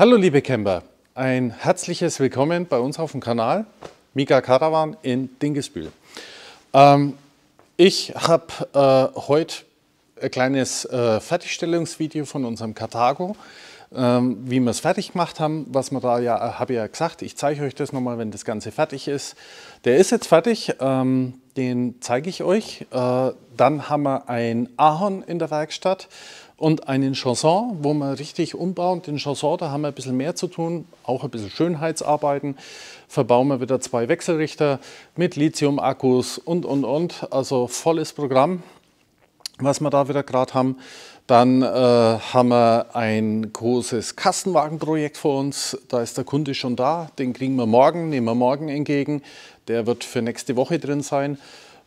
Hallo liebe Camper, ein herzliches Willkommen bei uns auf dem Kanal Mika Caravan in Dingesbühl. Ähm, ich habe äh, heute ein kleines äh, Fertigstellungsvideo von unserem Karthago, ähm, wie wir es fertig gemacht haben, was wir da ja, habe ich ja gesagt, ich zeige euch das nochmal, wenn das Ganze fertig ist. Der ist jetzt fertig, ähm, den zeige ich euch. Äh, dann haben wir ein Ahorn in der Werkstatt und einen Chanson, wo wir richtig umbauen. Den Chanson, da haben wir ein bisschen mehr zu tun, auch ein bisschen Schönheitsarbeiten. Verbauen wir wieder zwei Wechselrichter mit Lithium-Akkus und, und, und. Also volles Programm, was wir da wieder gerade haben. Dann äh, haben wir ein großes Kastenwagenprojekt vor uns. Da ist der Kunde schon da. Den kriegen wir morgen, nehmen wir morgen entgegen. Der wird für nächste Woche drin sein.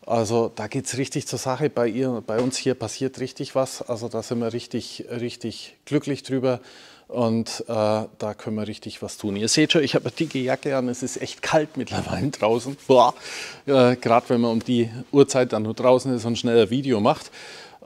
Also da geht es richtig zur Sache. Bei, ihr, bei uns hier passiert richtig was. Also da sind wir richtig, richtig glücklich drüber. Und äh, da können wir richtig was tun. Ihr seht schon, ich habe eine dicke Jacke an. Es ist echt kalt mittlerweile draußen. Äh, Gerade wenn man um die Uhrzeit dann nur draußen ist und schnell ein Video macht.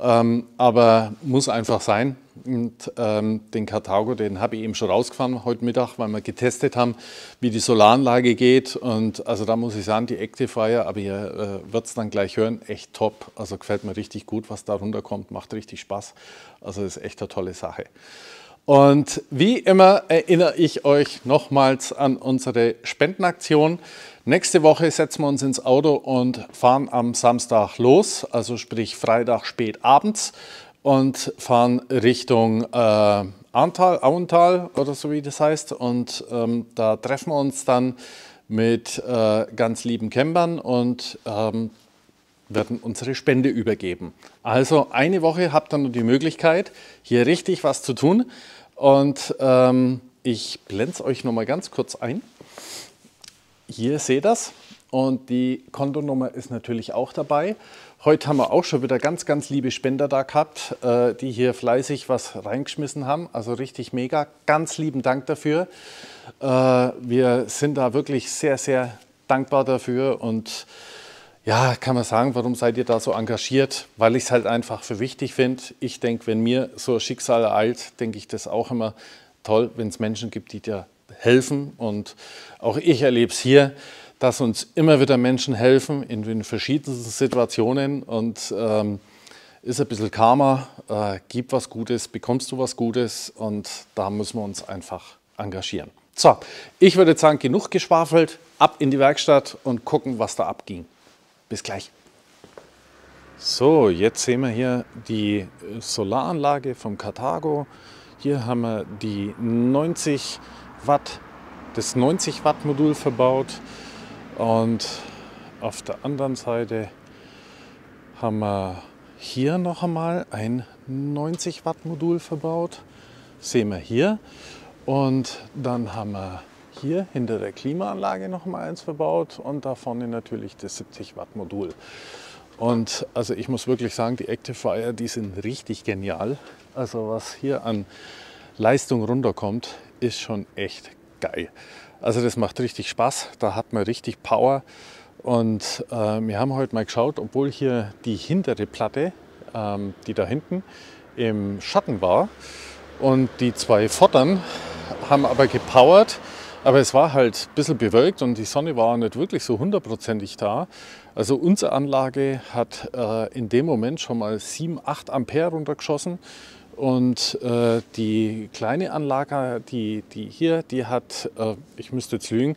Ähm, aber muss einfach sein. Und ähm, den Karthago, den habe ich eben schon rausgefahren heute Mittag, weil wir getestet haben, wie die Solaranlage geht. Und also da muss ich sagen, die Actifier, aber ihr äh, wird es dann gleich hören, echt top. Also gefällt mir richtig gut, was da runterkommt, macht richtig Spaß. Also ist echt eine tolle Sache. Und wie immer erinnere ich euch nochmals an unsere Spendenaktion. Nächste Woche setzen wir uns ins Auto und fahren am Samstag los, also sprich Freitag spät abends und fahren Richtung äh, Antal, Auental oder so wie das heißt. Und ähm, da treffen wir uns dann mit äh, ganz lieben Campern und ähm, werden unsere Spende übergeben. Also eine Woche habt ihr noch die Möglichkeit, hier richtig was zu tun. Und ähm, ich blende es euch noch mal ganz kurz ein. Hier seht ihr das und die Kontonummer ist natürlich auch dabei. Heute haben wir auch schon wieder ganz, ganz liebe Spender da gehabt, äh, die hier fleißig was reingeschmissen haben. Also richtig mega. Ganz lieben Dank dafür. Äh, wir sind da wirklich sehr, sehr dankbar dafür und ja, kann man sagen, warum seid ihr da so engagiert? Weil ich es halt einfach für wichtig finde. Ich denke, wenn mir so ein Schicksal ereilt, denke ich das auch immer toll, wenn es Menschen gibt, die dir helfen. Und auch ich erlebe es hier, dass uns immer wieder Menschen helfen in den verschiedensten Situationen. Und ähm, ist ein bisschen Karma, äh, gib was Gutes, bekommst du was Gutes. Und da müssen wir uns einfach engagieren. So, ich würde sagen, genug geschwafelt, ab in die Werkstatt und gucken, was da abging. Bis gleich. So, jetzt sehen wir hier die Solaranlage vom Karthago. Hier haben wir die 90 Watt, das 90 Watt Modul verbaut und auf der anderen Seite haben wir hier noch einmal ein 90 Watt Modul verbaut. Sehen wir hier. Und dann haben wir hier hinter der Klimaanlage noch mal eins verbaut und da vorne natürlich das 70 Watt Modul. Und also ich muss wirklich sagen, die Actifier, die sind richtig genial. Also was hier an Leistung runterkommt, ist schon echt geil. Also das macht richtig Spaß, da hat man richtig Power. Und äh, wir haben heute mal geschaut, obwohl hier die hintere Platte, ähm, die da hinten im Schatten war und die zwei Vordern haben aber gepowert aber es war halt ein bisschen bewölkt und die Sonne war nicht wirklich so hundertprozentig da. Also unsere Anlage hat äh, in dem Moment schon mal 7, 8 Ampere runtergeschossen. Und äh, die kleine Anlage, die, die hier, die hat, äh, ich müsste jetzt lügen,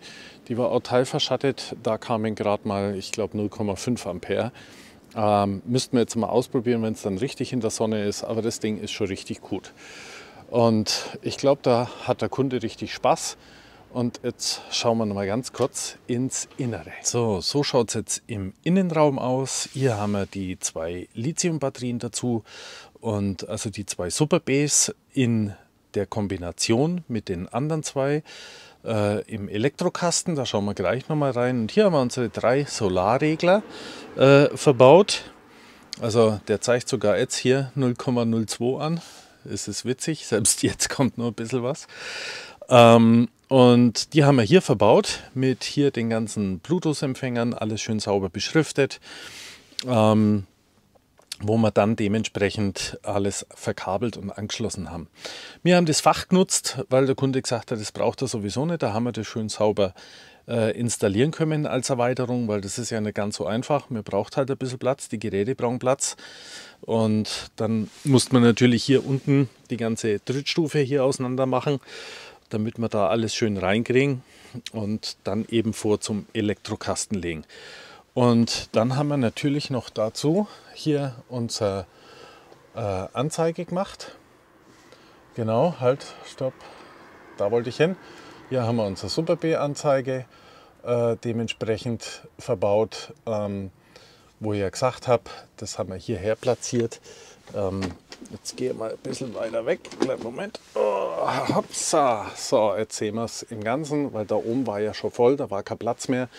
die war auch teilverschattet. Da kamen gerade mal, ich glaube, 0,5 Ampere. Ähm, müssten wir jetzt mal ausprobieren, wenn es dann richtig in der Sonne ist. Aber das Ding ist schon richtig gut. Und ich glaube, da hat der Kunde richtig Spaß. Und jetzt schauen wir noch mal ganz kurz ins Innere. So, so schaut es jetzt im Innenraum aus. Hier haben wir die zwei Lithium-Batterien dazu und also die zwei Super Bs in der Kombination mit den anderen zwei äh, im Elektrokasten. Da schauen wir gleich noch mal rein. Und hier haben wir unsere drei Solarregler äh, verbaut. Also der zeigt sogar jetzt hier 0,02 an. Es ist witzig, selbst jetzt kommt nur ein bisschen was. Ähm, und die haben wir hier verbaut mit hier den ganzen Bluetooth-Empfängern, alles schön sauber beschriftet. Ähm, wo wir dann dementsprechend alles verkabelt und angeschlossen haben. Wir haben das Fach genutzt, weil der Kunde gesagt hat, das braucht er sowieso nicht. Da haben wir das schön sauber äh, installieren können als Erweiterung, weil das ist ja nicht ganz so einfach. Man braucht halt ein bisschen Platz, die Geräte brauchen Platz. Und dann musste man natürlich hier unten die ganze Drittstufe hier auseinander machen, damit wir da alles schön reinkriegen und dann eben vor zum Elektrokasten legen. Und dann haben wir natürlich noch dazu hier unsere äh, Anzeige gemacht. Genau, halt, stopp, da wollte ich hin. Hier haben wir unsere Super B-Anzeige äh, dementsprechend verbaut, ähm, wo ich ja gesagt habe, das haben wir hierher platziert. Ähm, jetzt gehe ich mal ein bisschen weiter weg. Moment. Oh, hopsa. So, jetzt sehen wir es im Ganzen, weil da oben war ja schon voll, da war kein Platz mehr.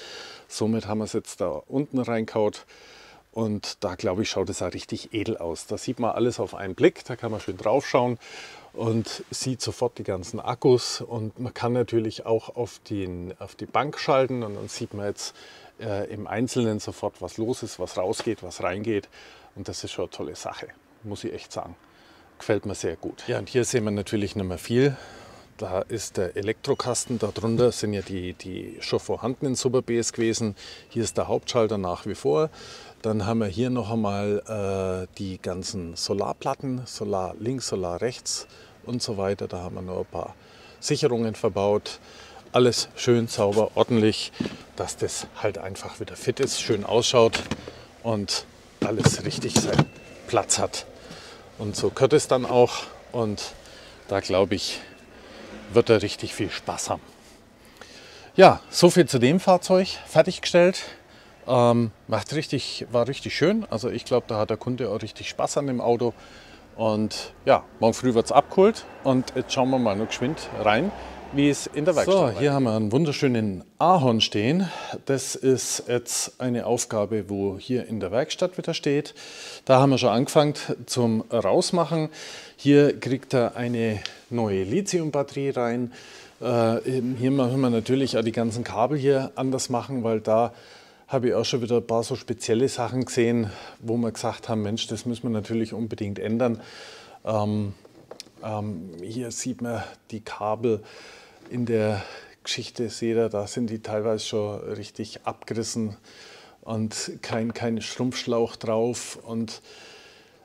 Somit haben wir es jetzt da unten reinkaut. Und da glaube ich, schaut es auch richtig edel aus. Da sieht man alles auf einen Blick, da kann man schön drauf schauen und sieht sofort die ganzen Akkus und man kann natürlich auch auf, den, auf die Bank schalten und dann sieht man jetzt äh, im Einzelnen sofort, was los ist, was rausgeht, was reingeht und das ist schon eine tolle Sache, muss ich echt sagen. Gefällt mir sehr gut. Ja, und hier sehen wir natürlich nicht mehr viel. Da ist der Elektrokasten, darunter sind ja die, die schon vorhandenen Super Bs gewesen. Hier ist der Hauptschalter nach wie vor. Dann haben wir hier noch einmal äh, die ganzen Solarplatten, Solar links, Solar rechts und so weiter. Da haben wir noch ein paar Sicherungen verbaut. Alles schön sauber, ordentlich, dass das halt einfach wieder fit ist, schön ausschaut und alles richtig seinen Platz hat. Und so gehört es dann auch. Und da glaube ich, wird er richtig viel Spaß haben. Ja, so viel zu dem Fahrzeug fertiggestellt. Ähm, macht richtig, war richtig schön. Also ich glaube, da hat der Kunde auch richtig Spaß an dem Auto. Und ja, morgen früh wird es abgeholt und jetzt schauen wir mal noch geschwind rein, wie es in der Werkstatt ist. So, hier haben wir einen wunderschönen Ahorn stehen. Das ist jetzt eine Aufgabe, wo hier in der Werkstatt wieder steht. Da haben wir schon angefangen zum Rausmachen. Hier kriegt er eine neue Lithium-Batterie rein. Äh, hier müssen wir natürlich auch die ganzen Kabel hier anders machen, weil da habe ich auch schon wieder ein paar so spezielle Sachen gesehen, wo wir gesagt haben, Mensch, das müssen wir natürlich unbedingt ändern. Ähm, ähm, hier sieht man die Kabel in der Geschichte, ihr, da sind die teilweise schon richtig abgerissen und kein, kein Schrumpfschlauch drauf. Und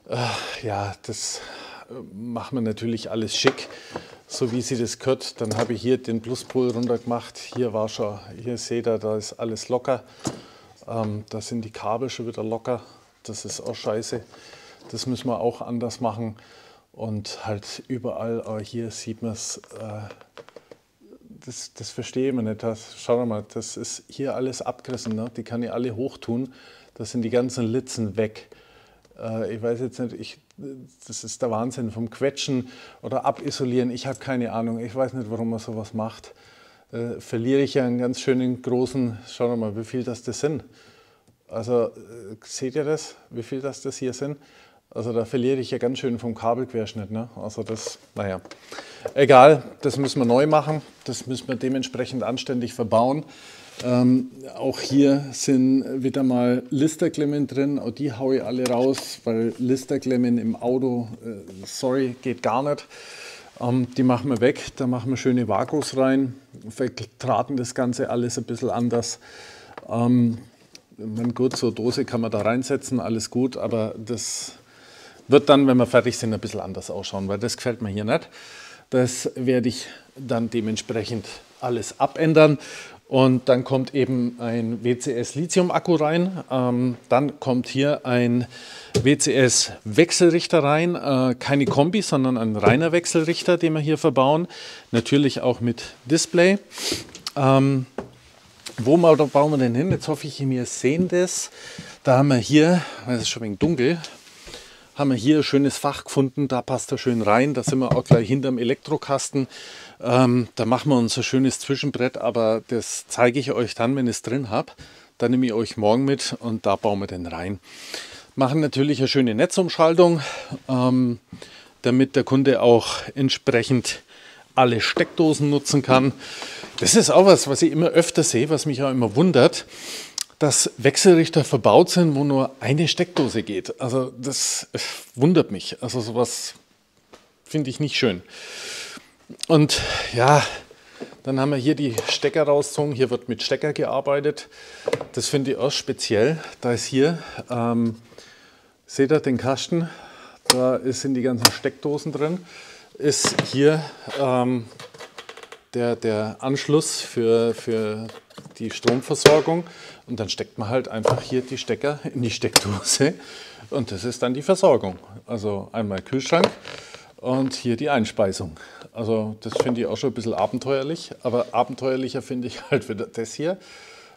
äh, ja, das äh, machen wir natürlich alles schick, so wie sie das gehört. Dann habe ich hier den Pluspol runter gemacht. Hier war schon, hier seht ihr, da ist alles locker. Ähm, da sind die Kabel schon wieder locker. Das ist auch scheiße. Das müssen wir auch anders machen. Und halt überall, aber hier sieht man es, äh, das, das verstehe ich mir nicht. Das, schau mal, das ist hier alles abgerissen. Ne? Die kann ich alle hochtun. Da sind die ganzen Litzen weg. Äh, ich weiß jetzt nicht, ich, das ist der Wahnsinn vom Quetschen oder Abisolieren. Ich habe keine Ahnung. Ich weiß nicht, warum man sowas macht äh, verliere ich ja einen ganz schönen großen, schauen wir mal, wie viel das das sind. Also äh, seht ihr das, wie viel das das hier sind? Also da verliere ich ja ganz schön vom Kabelquerschnitt. Ne? Also das, naja, egal, das müssen wir neu machen, das müssen wir dementsprechend anständig verbauen. Ähm, auch hier sind wieder mal Listerklemmen drin, auch die haue ich alle raus, weil Listerklemmen im Auto, äh, sorry, geht gar nicht. Ähm, die machen wir weg, da machen wir schöne Vagos rein, vertraten das Ganze alles ein bisschen anders. Ähm, gut, so Dose kann man da reinsetzen, alles gut, aber das wird dann, wenn wir fertig sind, ein bisschen anders ausschauen, weil das gefällt mir hier nicht. Das werde ich dann dementsprechend alles abändern und dann kommt eben ein WCS Lithium-Akku rein. Ähm, dann kommt hier ein WCS Wechselrichter rein. Äh, keine Kombi, sondern ein reiner Wechselrichter, den wir hier verbauen. Natürlich auch mit Display. Ähm, wo bauen wir denn hin? Jetzt hoffe ich, wir sehen das. Da haben wir hier, es ist schon ein wenig dunkel, haben wir hier ein schönes Fach gefunden. Da passt er schön rein. Da sind wir auch gleich hinterm Elektrokasten. Ähm, da machen wir uns ein schönes Zwischenbrett, aber das zeige ich euch dann, wenn ich es drin habe. Dann nehme ich euch morgen mit und da bauen wir den rein. Machen natürlich eine schöne Netzumschaltung, ähm, damit der Kunde auch entsprechend alle Steckdosen nutzen kann. Das ist auch was, was ich immer öfter sehe, was mich auch immer wundert. Dass Wechselrichter verbaut sind, wo nur eine Steckdose geht. Also das wundert mich. Also sowas finde ich nicht schön. Und ja, dann haben wir hier die Stecker rausgezogen. Hier wird mit Stecker gearbeitet. Das finde ich auch speziell. Da ist hier, ähm, seht ihr den Kasten? Da sind die ganzen Steckdosen drin. Ist hier ähm, der, der Anschluss für, für die Stromversorgung. Und dann steckt man halt einfach hier die Stecker in die Steckdose. Und das ist dann die Versorgung. Also einmal Kühlschrank und hier die Einspeisung. Also das finde ich auch schon ein bisschen abenteuerlich, aber abenteuerlicher finde ich halt wieder das hier.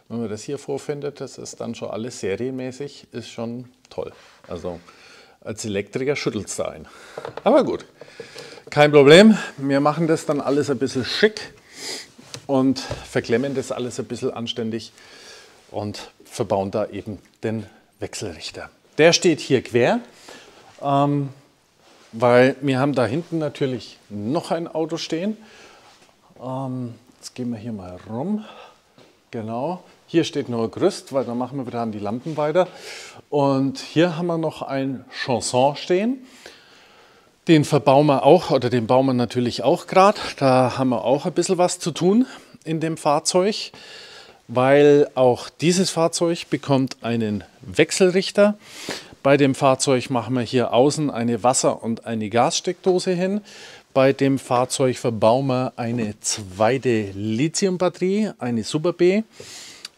Wenn man das hier vorfindet, das ist dann schon alles serienmäßig, ist schon toll. Also als Elektriker schüttelt es da ein. Aber gut, kein Problem. Wir machen das dann alles ein bisschen schick und verklemmen das alles ein bisschen anständig und verbauen da eben den Wechselrichter. Der steht hier quer. Ähm, weil wir haben da hinten natürlich noch ein Auto stehen. Ähm, jetzt gehen wir hier mal rum. Genau. Hier steht nur Gerüst, weil dann machen wir wieder an die Lampen weiter. Und hier haben wir noch ein Chanson stehen. Den verbauen wir auch, oder den bauen wir natürlich auch gerade. Da haben wir auch ein bisschen was zu tun in dem Fahrzeug, weil auch dieses Fahrzeug bekommt einen Wechselrichter. Bei dem Fahrzeug machen wir hier außen eine Wasser- und eine Gassteckdose hin. Bei dem Fahrzeug verbauen wir eine zweite Lithiumbatterie, eine Super B.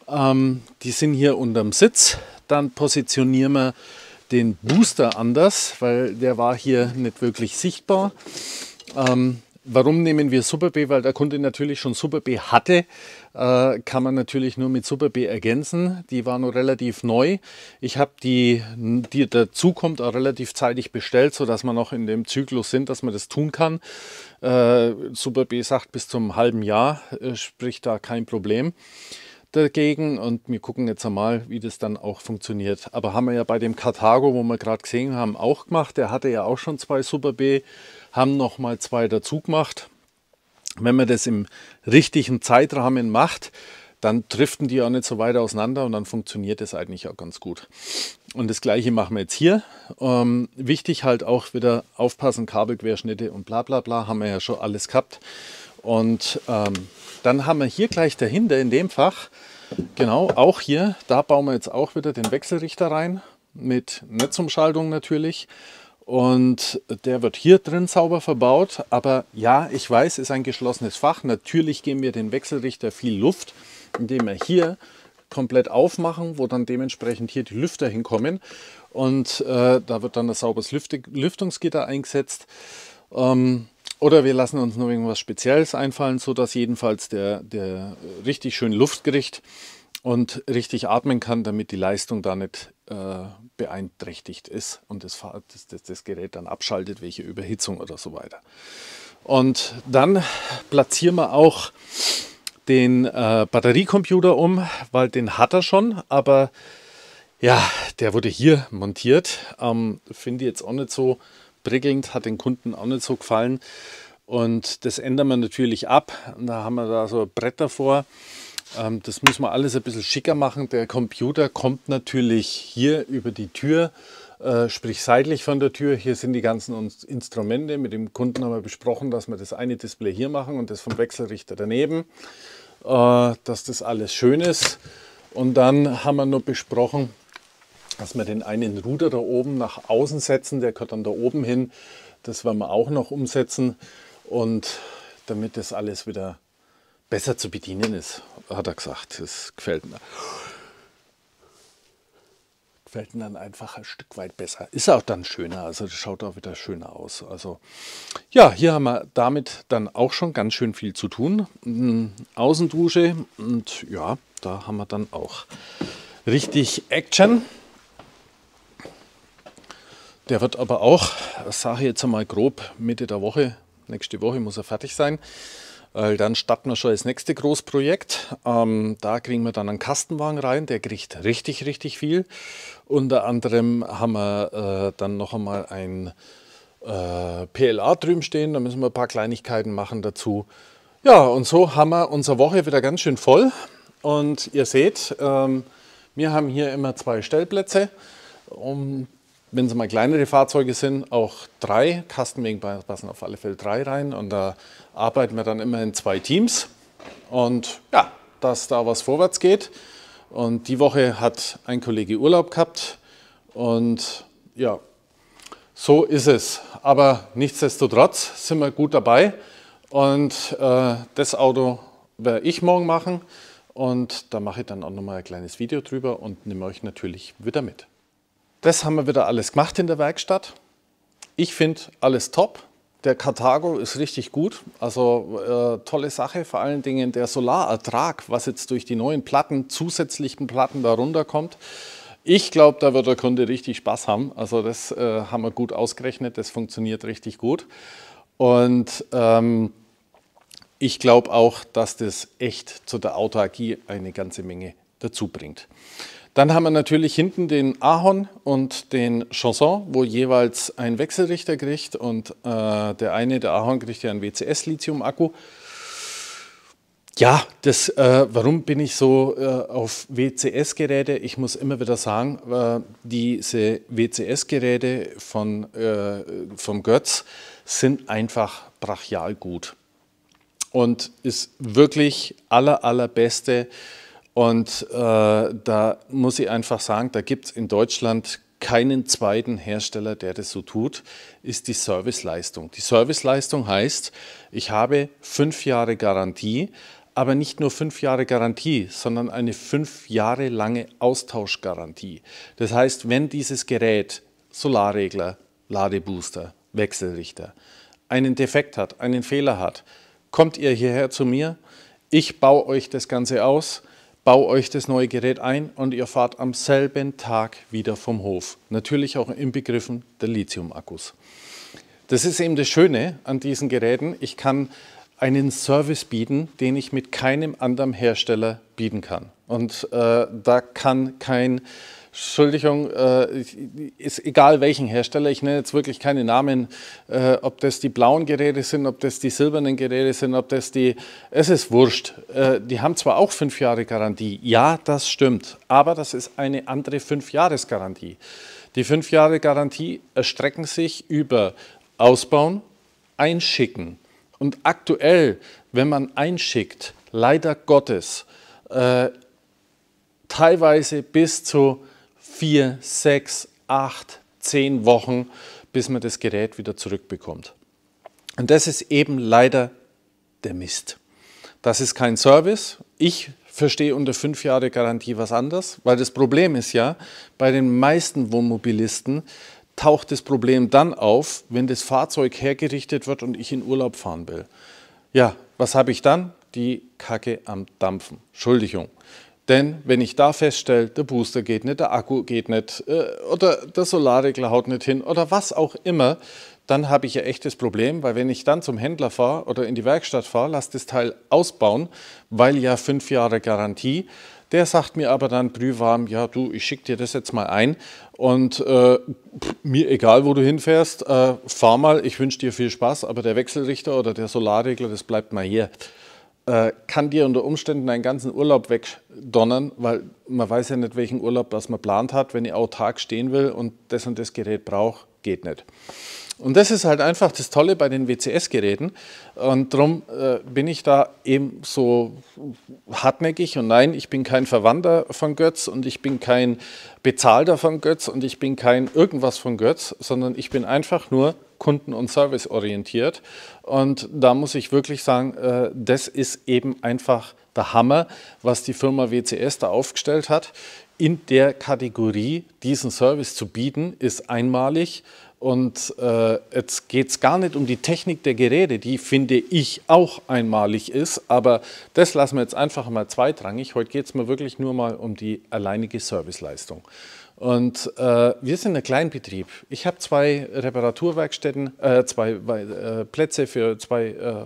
Ähm, die sind hier unterm Sitz. Dann positionieren wir den Booster anders, weil der war hier nicht wirklich sichtbar. Ähm, Warum nehmen wir Super B? Weil der Kunde natürlich schon Super B hatte, äh, kann man natürlich nur mit Super B ergänzen. Die war noch relativ neu. Ich habe die, die dazu kommt, auch relativ zeitig bestellt, sodass wir noch in dem Zyklus sind, dass man das tun kann. Äh, Super B sagt bis zum halben Jahr, äh, sprich da kein Problem dagegen und wir gucken jetzt einmal, wie das dann auch funktioniert. Aber haben wir ja bei dem Karthago, wo wir gerade gesehen haben, auch gemacht. Der hatte ja auch schon zwei Super B haben noch mal zwei dazu gemacht. Wenn man das im richtigen Zeitrahmen macht, dann driften die auch nicht so weit auseinander und dann funktioniert das eigentlich auch ganz gut. Und das gleiche machen wir jetzt hier. Ähm, wichtig halt auch wieder aufpassen, Kabelquerschnitte und bla bla bla, haben wir ja schon alles gehabt. Und ähm, dann haben wir hier gleich dahinter in dem Fach, genau, auch hier, da bauen wir jetzt auch wieder den Wechselrichter rein, mit Netzumschaltung natürlich. Und der wird hier drin sauber verbaut. Aber ja, ich weiß, ist ein geschlossenes Fach. Natürlich geben wir den Wechselrichter viel Luft, indem wir hier komplett aufmachen, wo dann dementsprechend hier die Lüfter hinkommen. Und äh, da wird dann ein sauberes Lüftungsgitter eingesetzt. Ähm, oder wir lassen uns noch irgendwas Spezielles einfallen, sodass jedenfalls der, der richtig schön luftgericht und richtig atmen kann, damit die Leistung da nicht äh, beeinträchtigt ist und das, das, das, Gerät dann abschaltet, welche Überhitzung oder so weiter. Und dann platzieren wir auch den äh, Batteriecomputer um, weil den hat er schon, aber ja, der wurde hier montiert. Ähm, Finde ich jetzt auch nicht so prickelnd, hat den Kunden auch nicht so gefallen. Und das ändern wir natürlich ab. Da haben wir da so ein Brett davor. Ähm, das muss man alles ein bisschen schicker machen. Der Computer kommt natürlich hier über die Tür, äh, sprich seitlich von der Tür. Hier sind die ganzen Instrumente. Mit dem Kunden haben wir besprochen, dass wir das eine Display hier machen und das vom Wechselrichter daneben, äh, dass das alles schön ist. Und dann haben wir noch besprochen, dass wir den einen Ruder da oben nach außen setzen. Der gehört dann da oben hin. Das werden wir auch noch umsetzen. Und damit das alles wieder besser zu bedienen ist, hat er gesagt. Das gefällt mir. Gefällt mir dann einfach ein Stück weit besser. Ist auch dann schöner, also das schaut auch wieder schöner aus. Also ja, hier haben wir damit dann auch schon ganz schön viel zu tun. Außendusche und ja, da haben wir dann auch richtig Action. Der wird aber auch, sage ich jetzt einmal grob, Mitte der Woche, nächste Woche muss er fertig sein. Weil dann starten wir schon das nächste Großprojekt. Ähm, da kriegen wir dann einen Kastenwagen rein, der kriegt richtig, richtig viel. Unter anderem haben wir äh, dann noch einmal ein äh, PLA drüben stehen, da müssen wir ein paar Kleinigkeiten machen dazu. Ja, und so haben wir unsere Woche wieder ganz schön voll. Und ihr seht, ähm, Wir haben hier immer zwei Stellplätze. Um, wenn es mal kleinere Fahrzeuge sind, auch drei. Kastenwegen passen auf alle Fälle drei rein. Und da arbeiten wir dann immer in zwei Teams. Und ja, dass da was vorwärts geht. Und die Woche hat ein Kollege Urlaub gehabt. Und ja, so ist es. Aber nichtsdestotrotz sind wir gut dabei. Und äh, das Auto werde ich morgen machen. Und da mache ich dann auch nochmal ein kleines Video drüber und nehme euch natürlich wieder mit. Das haben wir wieder alles gemacht in der Werkstatt. Ich finde alles top. Der Carthago ist richtig gut, also äh, tolle Sache, vor allen Dingen der Solarertrag, was jetzt durch die neuen Platten, zusätzlichen Platten darunter kommt. Ich glaube, da wird der Kunde richtig Spaß haben. Also das äh, haben wir gut ausgerechnet, das funktioniert richtig gut. Und ähm, ich glaube auch, dass das echt zu der Autarkie eine ganze Menge dazu bringt. Dann haben wir natürlich hinten den Ahorn und den Chanson, wo jeweils ein Wechselrichter kriegt und äh, der eine, der Ahorn, kriegt ja einen WCS-Lithium-Akku. Ja, das, äh, warum bin ich so äh, auf WCS-Geräte? Ich muss immer wieder sagen, äh, diese WCS-Geräte von, äh, vom Götz sind einfach brachial gut und ist wirklich aller, allerbeste. Und äh, da muss ich einfach sagen, da gibt es in Deutschland keinen zweiten Hersteller, der das so tut, ist die Serviceleistung. Die Serviceleistung heißt, ich habe fünf Jahre Garantie, aber nicht nur fünf Jahre Garantie, sondern eine fünf Jahre lange Austauschgarantie. Das heißt, wenn dieses Gerät, Solarregler, Ladebooster, Wechselrichter, einen Defekt hat, einen Fehler hat, kommt ihr hierher zu mir, ich baue euch das Ganze aus, baue euch das neue Gerät ein und ihr fahrt am selben Tag wieder vom Hof. Natürlich auch inbegriffen der Lithium-Akkus. Das ist eben das Schöne an diesen Geräten. Ich kann einen Service bieten, den ich mit keinem anderen Hersteller bieten kann. Und äh, da kann kein Entschuldigung, äh, ist egal welchen Hersteller, ich nenne jetzt wirklich keine Namen, äh, ob das die blauen Geräte sind, ob das die silbernen Geräte sind, ob das die, es ist wurscht. Äh, die haben zwar auch fünf Jahre Garantie, ja, das stimmt, aber das ist eine andere Fünf-Jahres-Garantie. Die fünf Jahre Garantie erstrecken sich über Ausbauen, Einschicken. Und aktuell, wenn man einschickt, leider Gottes, äh, teilweise bis zu vier, sechs, acht, zehn Wochen, bis man das Gerät wieder zurückbekommt. Und das ist eben leider der Mist. Das ist kein Service. Ich verstehe unter fünf Jahre Garantie was anderes, weil das Problem ist ja, bei den meisten Wohnmobilisten taucht das Problem dann auf, wenn das Fahrzeug hergerichtet wird und ich in Urlaub fahren will. Ja, was habe ich dann? Die Kacke am Dampfen. Entschuldigung. Denn wenn ich da feststelle, der Booster geht nicht, der Akku geht nicht äh, oder der Solarregler haut nicht hin oder was auch immer, dann habe ich ein echtes Problem, weil wenn ich dann zum Händler fahre oder in die Werkstatt fahre, lasse das Teil ausbauen, weil ja fünf Jahre Garantie, der sagt mir aber dann brühwarm, ja du, ich schicke dir das jetzt mal ein und äh, mir egal, wo du hinfährst, äh, fahr mal, ich wünsche dir viel Spaß, aber der Wechselrichter oder der Solarregler, das bleibt mal hier. Äh, kann dir unter Umständen einen ganzen Urlaub wegdonnern, weil man weiß ja nicht, welchen Urlaub das man plant hat. Wenn ich autark stehen will und das und das Gerät brauche, geht nicht. Und das ist halt einfach das Tolle bei den WCS-Geräten. Und darum äh, bin ich da eben so hartnäckig. Und nein, ich bin kein Verwandter von Götz und ich bin kein Bezahlter von Götz und ich bin kein irgendwas von Götz, sondern ich bin einfach nur kunden- und serviceorientiert. Und da muss ich wirklich sagen, äh, das ist eben einfach der Hammer, was die Firma WCS da aufgestellt hat. In der Kategorie diesen Service zu bieten, ist einmalig. Und äh, jetzt geht es gar nicht um die Technik der Geräte, die finde ich auch einmalig ist, aber das lassen wir jetzt einfach mal zweitrangig. Heute geht es mir wirklich nur mal um die alleinige Serviceleistung. Und äh, wir sind ein Kleinbetrieb. Ich habe zwei Reparaturwerkstätten, äh, zwei äh, Plätze für zwei äh,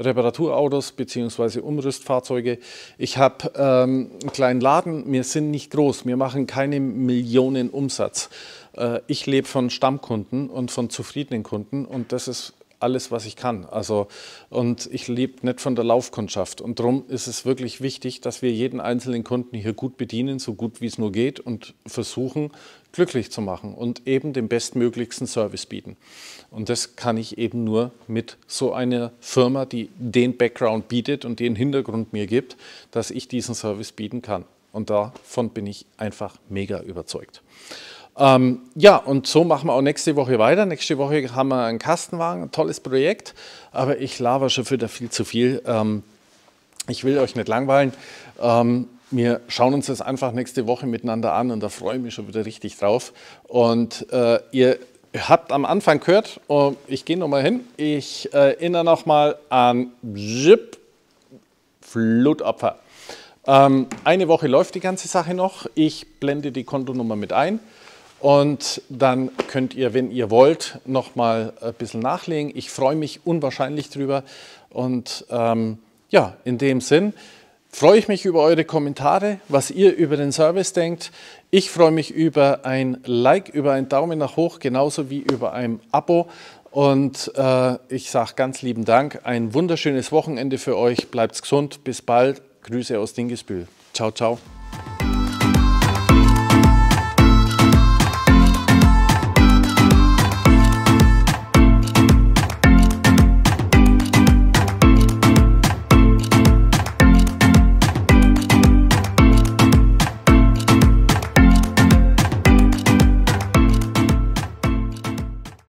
Reparaturautos bzw. Umrüstfahrzeuge. Ich habe ähm, einen kleinen Laden, wir sind nicht groß, wir machen keine Millionen Umsatz. Äh, ich lebe von Stammkunden und von zufriedenen Kunden und das ist alles, was ich kann. Also, und ich lebe nicht von der Laufkundschaft. Und darum ist es wirklich wichtig, dass wir jeden einzelnen Kunden hier gut bedienen, so gut wie es nur geht und versuchen, glücklich zu machen und eben den bestmöglichsten Service bieten. Und das kann ich eben nur mit so einer Firma, die den Background bietet und den Hintergrund mir gibt, dass ich diesen Service bieten kann. Und davon bin ich einfach mega überzeugt. Ähm, ja, und so machen wir auch nächste Woche weiter. Nächste Woche haben wir einen Kastenwagen, ein tolles Projekt, aber ich laber schon wieder viel zu viel. Ähm, ich will euch nicht langweilen. Ähm, wir schauen uns das einfach nächste Woche miteinander an und da freue ich mich schon wieder richtig drauf. Und äh, ihr habt am Anfang gehört, oh, ich gehe nochmal hin, ich äh, erinnere nochmal an Zip Flutabfahrt. Ähm, eine Woche läuft die ganze Sache noch. Ich blende die Kontonummer mit ein. Und dann könnt ihr, wenn ihr wollt, noch mal ein bisschen nachlegen. Ich freue mich unwahrscheinlich drüber. Und ähm, ja, in dem Sinn freue ich mich über eure Kommentare, was ihr über den Service denkt. Ich freue mich über ein Like, über einen Daumen nach hoch, genauso wie über ein Abo. Und äh, ich sage ganz lieben Dank. Ein wunderschönes Wochenende für euch. Bleibt gesund. Bis bald. Grüße aus Dingesbühl. Ciao, ciao.